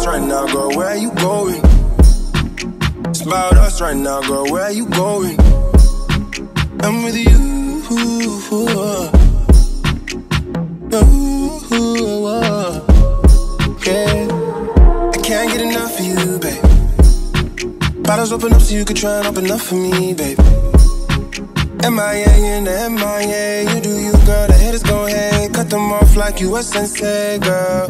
Us right now, girl. Where you going? It's about us right now, girl. Where you going? I'm with you. Ooh, yeah. I can't get enough of you, babe. Bottles open up so you can try and open up for me, babe. MIA in the MIA, you do you, girl. The haters gon' hate, cut them off like you a sensei, girl.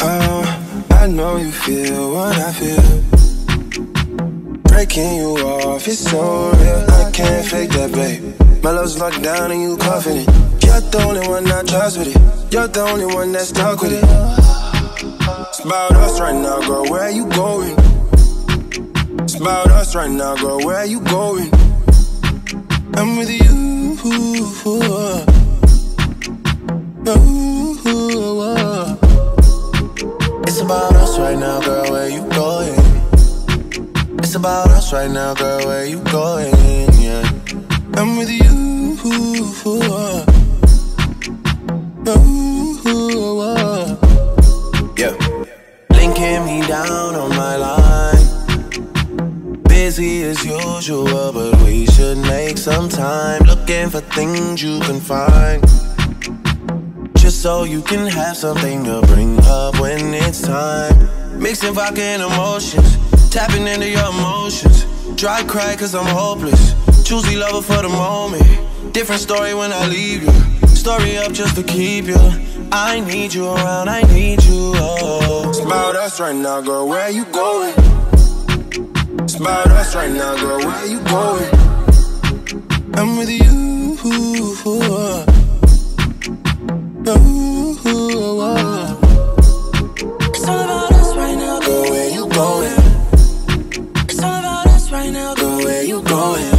Oh, I know you feel what I feel. Breaking you off, it's so real. I can't fake that, babe. My love's locked down and you confident. You're the only one I trust with it. You're the only one that's stuck with it. It's about us right now, girl. Where you going? It's about us right now, girl. Where you going? I'm with you. It's It's about us right now, girl. Where you going? Yeah. I'm with you. Ooh, Yeah. Linking me down on my line. Busy as usual, but we should make some time. Looking for things you can find. Just so you can have something to bring up when it's time. Mixing vodka and emotions. Tapping into your emotions. Dry cry cause I'm hopeless. Choosy lover for the moment. Different story when I leave you. Story up just to keep you. I need you around, I need you. Oh. It's about us right now, girl. Where you going? It's about us right now, girl. Where you going? I'm with you. you going?